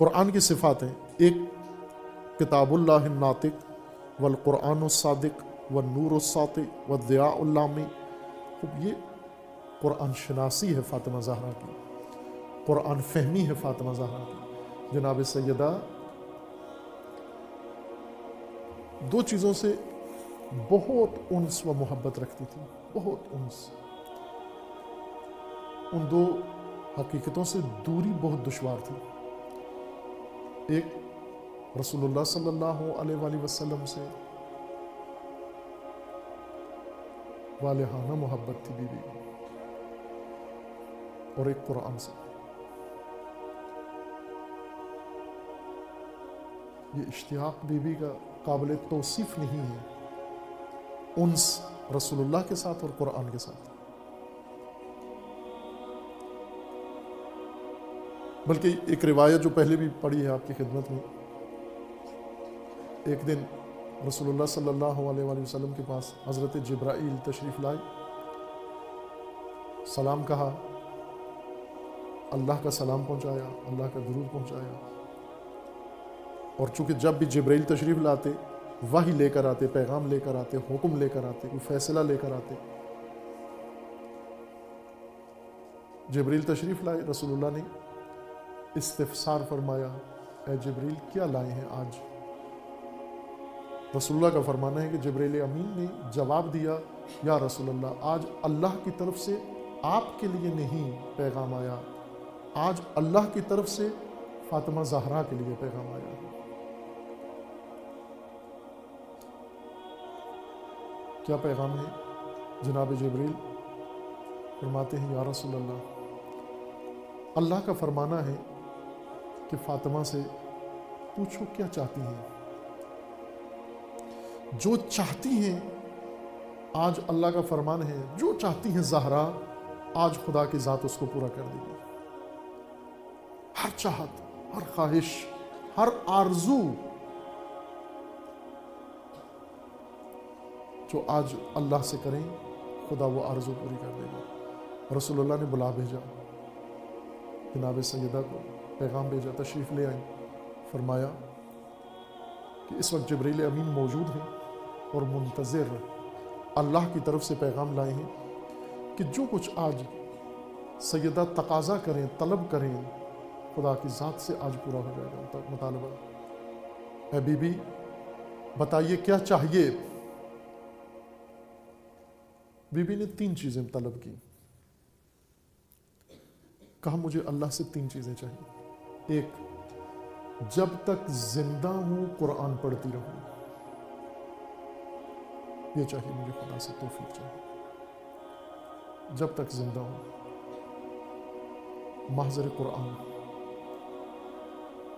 कुरान की सिफात हैं एक किताबुल्लाह नातिक, वल कुरान सादिक व नूर साति व खूब ये कुरान शनासी है फ़ातिमा जहरा की। कुरान फहमी है फ़ातिमा जहरा की। जनाब सैदा दो चीज़ों से बहुत उन्स व मोहब्बत रखती थी, बहुत उन्स। उन दो हकीकतों से दूरी बहुत दुशवार थी। एक रसूलुल्लाह सल्लल्लाहु अलैहि वसल्लम से वालहाना मोहब्बत थी बीवी। और एक कुरान से। ये इश्तियाक बीबी का काबिल तोसीफ नहीं है। उन्स रसूलुल्लाह के साथ और कुरान के साथ। बल्कि एक रिवायत जो पहले भी पढ़ी है आपकी खिदमत में। एक दिन रसूलुल्लाह सल्लल्लाहु अलैहि वसल्लम के पास हज़रत जब्राइल तशरीफ़ लाए। सलाम कहा। अल्लाह का सलाम पहुँचाया, अल्लाह का दरूद पहुँचाया। और चूँकि जब भी जब्राइल तशरीफ़ लाते, वही लेकर आते, पैगाम लेकर आते, हुक्म लेकर आते, कोई फैसला लेकर आते जबरील तशरीफ़ लाए, रसूलुल्लाह ने इस्तफसार फरमाया ए जबरील, क्या लाए हैं आज? रसुल्ला का फरमाना है कि जबरील अमीन ने जवाब दिया, या रसोल्ला आज अल्लाह की तरफ़ से आपके लिए नहीं पैगाम आया। आज अल्लाह की तरफ़ से फातिमा जहरा के लिए पैगाम आया। क्या पैगाम है? जनाब जबरील फरमाते हैं, या रसूलुल्लाह, अल्लाह का फरमाना है कि फातिमा से पूछो क्या चाहती हैं। जो चाहती हैं, आज अल्लाह का फरमान है, जो चाहती हैं जहरा, आज खुदा की ज़ात उसको पूरा कर देगी। हर चाहत, हर ख्वाहिश, हर आरज़ू जो आज अल्लाह से करें, खुदा वो आरज़ू पूरी कर देगा। रसूलुल्लाह ने बुला भेजा, जनाब सैदा को। पैगाम भेजा तशरीफ़ ले आई फरमाया कि इस वक्त जबरील अमीन मौजूद हैं और मुंतज़र अल्लाह की तरफ़ से पैगाम लाए हैं कि जो कुछ आज सैदा तकाजा करें तलब करें खुदा की ज़ात से आज पूरा हो जाएगा मुतालबा है बीबी बताइए क्या चाहिए बीबी ने तीन चीज़ें तलब की कहा मुझे अल्लाह से तीन चीज़ें चाहिए एक, जब तक ज़िंदा हूँ, कुरान पढ़ती रहूँ। ये चाहिए मुझे खुदा से तोफीक चाहिए। जब तक ज़िंदा हूँ महजर कुरान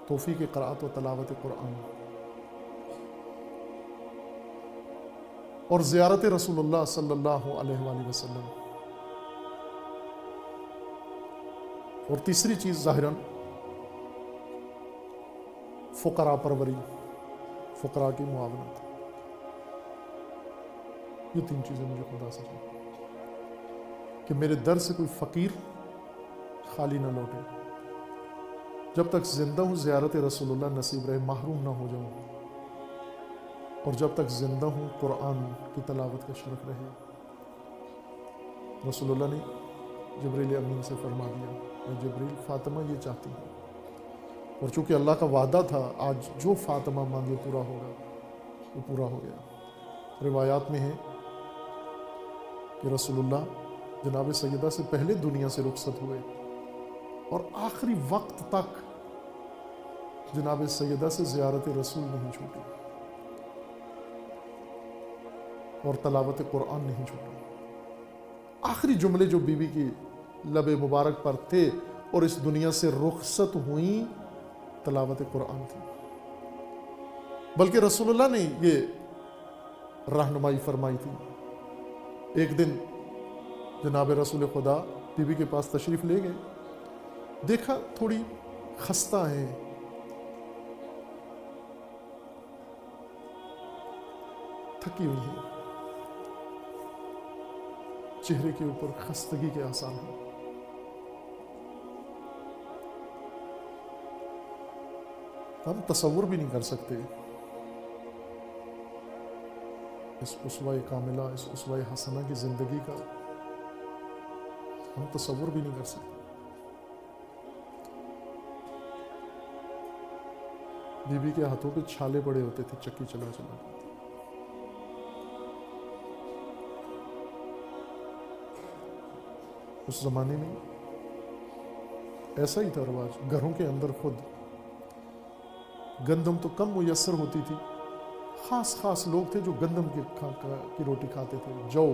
तोफ़ी करात व तलावत कुरान, और ज़ियारत रसूलुल्लाह सल्लल्लाहु अलैहि वसल्लम, और तीसरी चीज़ ज़ाहिरन फ़ुकरा परवरी फ़ुकरा की मुआवनत ये तीन चीज़ें मुझे खुदा से चाहिए। कि मेरे दर से कोई फ़कीर खाली ना लौटे। जब तक ज़िंदा हूँ, ज़्यारत रसोल्ला नसीब रहे, महरूम ना हो जाऊँ। और जब तक ज़िंदा हूँ, कुरान की तलावत का शरफ रहे। रसोल्ला ने जबरील अमीन से फरमा दिया, मैं जबरील फ़ातिमा ये चाहती हूँ। और चूँकि अल्लाह का वादा था, आज जो फ़ातिमा मांगे पूरा होगा वो पूरा हो गया। रिवायात में है कि रसूलुल्लाह जनाब सैदा से पहले दुनिया से रुखसत हुए और आखिरी वक्त तक जनाब सैदा से ज़ियारत रसूल नहीं छूटी और तलावत कुरान नहीं छूटी। आखिरी जुमले जो बीवी की लब मुबारक पर थे और इस दुनिया से रुखसत हुई तलावत कुरान थी। बल्कि रसूलुल्लाह ने ये रहनुमाई फरमाई थी। एक दिन जनाब रसूल खुदा बीबी के पास तशरीफ़ ले गए। देखा थोड़ी खस्ता है। थकी हुई है। चेहरे के ऊपर खस्तगी के आसार हैं। हम तस्वुर भी नहीं कर सकते। इस उसवा कामिला, इस उसवा हसना की ज़िंदगी का हम तस्वुर भी नहीं कर सकते। बीबी के हाथों पे छाले पड़े होते थे, चक्की चला चला उस जमाने में ऐसा ही था रवाज, घरों के अंदर खुद गंदम तो कम मुयसर होती थी। खास खास लोग थे जो गंदम की, खा, की रोटी खाते थे। जौ।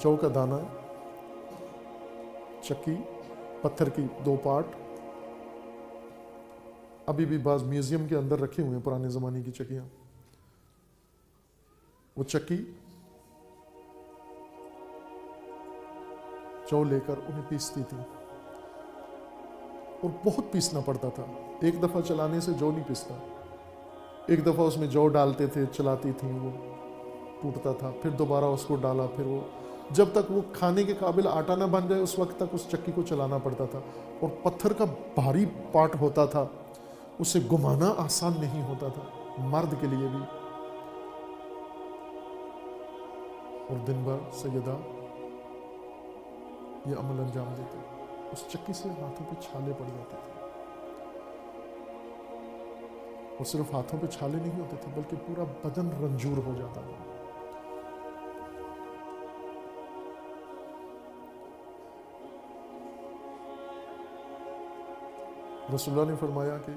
जौ का दाना चक्की पत्थर की दो पार्ट। अभी भी बाज म्यूज़ियम के अंदर रखे हुए हैं पुराने ज़माने की चक्कियाँ। वो चक्की चौ लेकर उन्हें पीसती थी। और बहुत पीसना पड़ता था। एक दफ़ा चलाने से जौ नहीं पीसता। एक दफ़ा उसमें जौ डालते थे, चलाती थी, वो टूटता था। फिर दोबारा उसको डाला, फिर वो जब तक वो खाने के काबिल आटा ना बन जाए, उस वक्त तक उस चक्की को चलाना पड़ता था। और पत्थर का भारी पार्ट होता था। उसे घुमाना आसान नहीं होता था, मर्द के लिए भी। और दिन भर सैदा ये अमल अंजाम देते उस चक्की से हाथों पे छाले पड़ जाते थे। और सिर्फ़ हाथों पे छाले नहीं होते थे, बल्कि पूरा बदन रंजूर हो जाता था। रसुल्ला ने फरमाया कि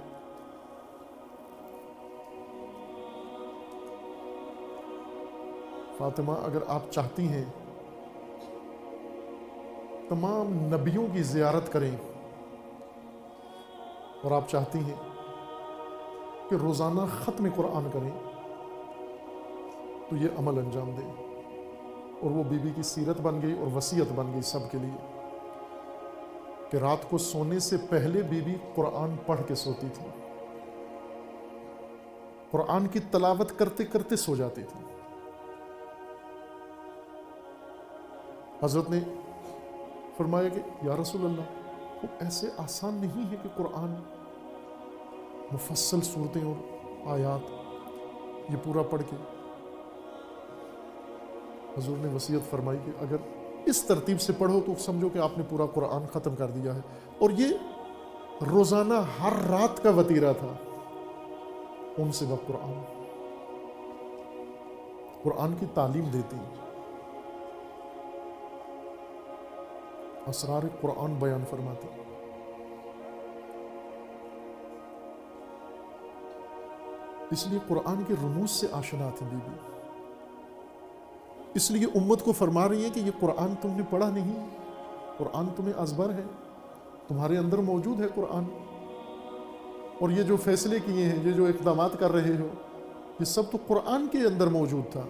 फातिमा, अगर आप चाहती हैं तमाम नबियों की ज़ियारत करें। और आप चाहती हैं कि रोज़ाना ख़त्म कुरान करें तो ये अमल अंजाम दें। और वो बीबी की सीरत बन गई और वसीयत बन गई सब के लिए। कि रात को सोने से पहले बीबी कुरान पढ़ के सोती थी। कुरान की तलावत करते करते सो जाती थी। हज़रत ने फरमाया कि, या रसूल अल्लाह वो ऐसे आसान नहीं है कि कुरान मुफसल सूरतें और आयात, ये पूरा पढ़ के? हजूर ने वसीयत फरमाई कि, अगर इस तरतीब से पढ़ो तो समझो कि आपने पूरा कुरान ख़त्म कर दिया है। और ये रोज़ाना हर रात का वतीरा था, उनसे वह कुरान कुरान की तालीम देती। असरार कुरान बयान फरमाती। इसलिए कुरान के रमूज से आशना थी बीबी। इसलिए उम्मत को फरमा रही है कि ये कुरान तुमने पढ़ा नहीं। कुरान तुम्हें अजबर है। तुम्हारे अंदर मौजूद है कुरान। और ये जो फैसले किए हैं, ये जो इकदाम कर रहे हो, ये सब तो कुरान के अंदर मौजूद था।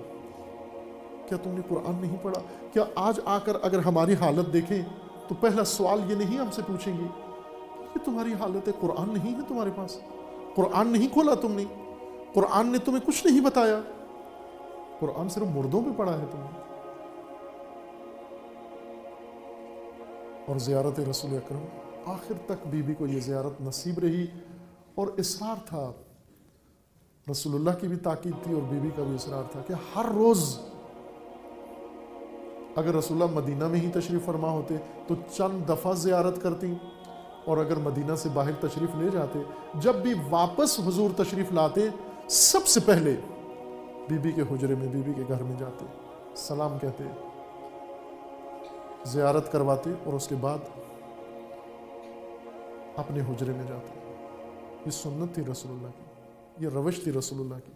क्या तुमने कुरान नहीं पढ़ा? क्या आज आकर अगर हमारी हालत देखें तो पहला सवाल ये नहीं हमसे पूछेंगे कि तुम्हारी हालत है कुरान नहीं है तुम्हारे पास? कुरान नहीं खोला तुमने? कुरान ने तुम्हें कुछ नहीं बताया? कुरान सिर्फ़ मुर्दों पे पढ़ा है तुमने। और ज़ियारत रसूल अक्रम, आखिर तक बीबी को ये ज़ियारत नसीब रही। और इसरार था। रसूलुल्लाह की भी ताकीद थी और बीबी का भी इसरार था कि हर रोज़ अगर रसूलुल्लाह मदीना में ही तशरीफ़ फरमा होते तो चंद दफ़ा ज़्यारत करती। और अगर मदीना से बाहर तशरीफ़ ले जाते, जब भी वापस हजूर तशरीफ़ लाते, सबसे पहले बीबी के हुजरे में, बीबी के घर में जाते, सलाम कहते, ज़ियारत करवाते और उसके बाद अपने हुजरे में जाते। ये सुन्नत थी रसोल्ला की, ये रवश थी रसोल्ला की।